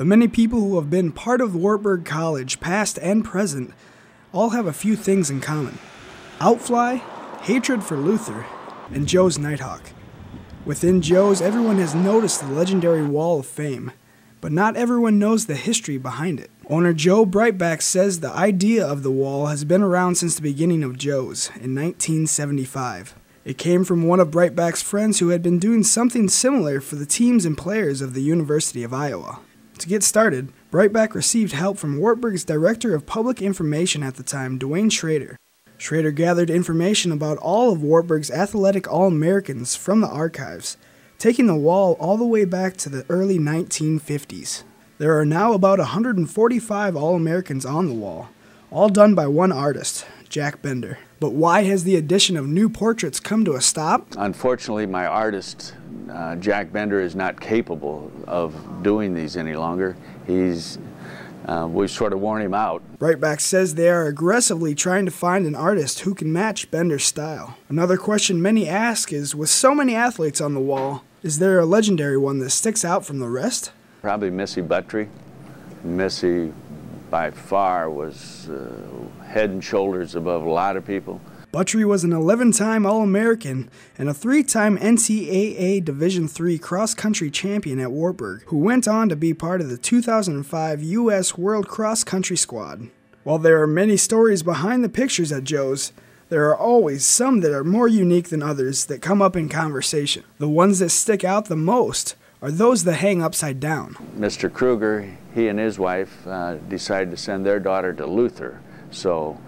The many people who have been part of Wartburg College, past and present, all have a few things in common outfly, hatred for Luther, and Joe's KnightHawk. Within Joe's, everyone has noticed the legendary Wall of Fame, but not everyone knows the history behind it. Owner Joe Breitbach says the idea of the wall has been around since the beginning of Joe's in 1975. It came from one of Breitbach's friends who had been doing something similar for the teams and players of the University of Iowa. To get started, Breitbach received help from Wartburg's Director of Public Information at the time, Dwayne Schrader. Schrader gathered information about all of Wartburg's athletic All Americans from the archives, taking the wall all the way back to the early 1950s. There are now about 145 All Americans on the wall, all done by one artist, Jack Bender. But why has the addition of new portraits come to a stop? Unfortunately, my artist, uh, Jack Bender, is not capable of doing these any longer. He's uh, we've sort of worn him out. Breitbach says they are aggressively trying to find an artist who can match Bender's style. Another question many ask is with so many athletes on the wall, is there a legendary one that sticks out from the rest? Probably Missy Buttry. Missy, by far, was uh, head and shoulders above a lot of people. Buttry was an 11-time All-American and a three-time NCAA Division III cross-country champion at Wartburg, who went on to be part of the 2005 U.S. World Cross Country Squad. While there are many stories behind the pictures at Joe's, there are always some that are more unique than others that come up in conversation. The ones that stick out the most are those that hang upside down. Mr. Kruger, he and his wife uh, decided to send their daughter to Luther, so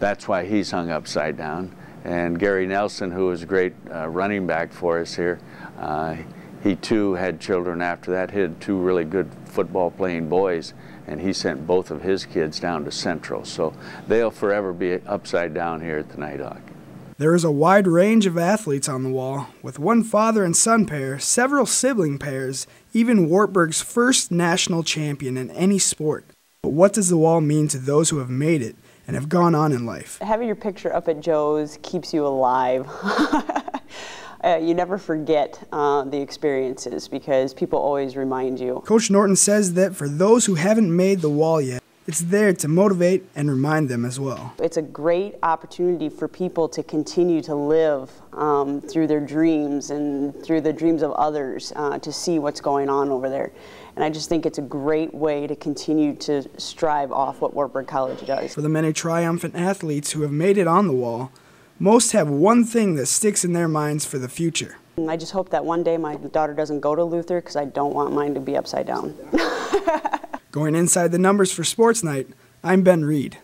that's why he's hung upside down. And Gary Nelson, who was a great uh, running back for us here, uh, he too had children after that. He had two really good football playing boys, and he sent both of his kids down to Central. So they'll forever be upside down here at the KnightHawk. There is a wide range of athletes on the wall, with one father and son pair, several sibling pairs, even Wartburg's first national champion in any sport. But what does the wall mean to those who have made it and have gone on in life. Having your picture up at Joe's keeps you alive. uh, you never forget uh, the experiences because people always remind you. Coach Norton says that for those who haven't made the wall yet, it's there to motivate and remind them as well. It's a great opportunity for people to continue to live um, through their dreams and through the dreams of others uh, to see what's going on over there. And I just think it's a great way to continue to strive off what Wartburg College does. For the many triumphant athletes who have made it on the wall, most have one thing that sticks in their minds for the future. I just hope that one day my daughter doesn't go to Luther because I don't want mine to be upside down. Going inside the numbers for SportsKnight, I'm Ben Read.